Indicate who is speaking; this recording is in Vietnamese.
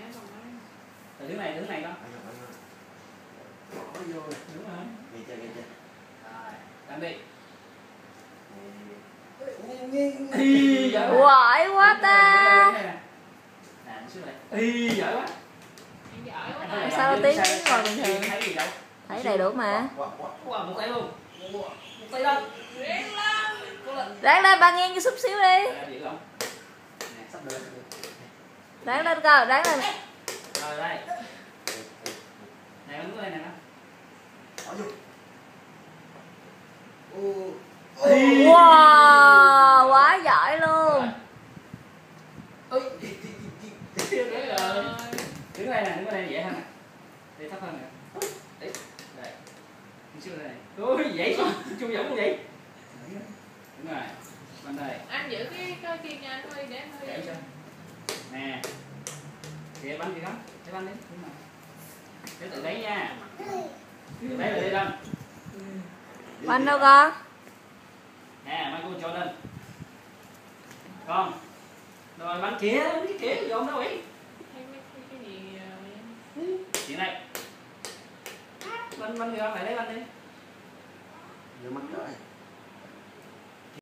Speaker 1: nó còn nói
Speaker 2: từ hướng này hướng này con
Speaker 3: Anh ơi, anh. Bỏ vô nè.
Speaker 2: đúng rồi.
Speaker 3: Nghe chưa, nghe chưa?
Speaker 2: rồi làm đi.
Speaker 3: Nghe, nghe.
Speaker 2: y giỏi quá.
Speaker 4: Giỏi quá ta.
Speaker 2: Nè nè xuống đây y giỏi quá.
Speaker 4: Sao tiếng tiếng ngồi bình thường?
Speaker 2: thấy gì đâu
Speaker 4: Thấy đầy đủ mà.
Speaker 2: Một tay luôn. Một tay lên.
Speaker 1: Ráng lên.
Speaker 4: Ráng lên ba nghiêng cho chút xíu đi.
Speaker 2: Không? Nè sắp được
Speaker 4: Ráng lên coi, ráng lên.
Speaker 2: Rồi đây. Này đứng đây nè.
Speaker 4: Wow, quá giỏi luôn.
Speaker 2: Đứng đây nè đứng đây dễ hơn nè. Đi thấp hơn nè. Đấy đây. Ôi dễ quá. Chu dũng vậy. Đúng rồi. Bên đây.
Speaker 1: Anh giữ cái cái kia nha anh hơi để anh hơi
Speaker 2: cho kìa bánh kìa không cái bánh đi đúng rồi. Để tự lấy nha. Tự lấy rồi đi lên
Speaker 4: Banh đâu con
Speaker 2: nè mấy cô cho lên con rồi bánh kia cái kia dồn đâu vậy
Speaker 1: hay mấy cái cái gì
Speaker 2: chuyện này bánh bánh kìa lại lấy bánh đi
Speaker 3: Vô mắt rồi.